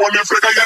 one and flicker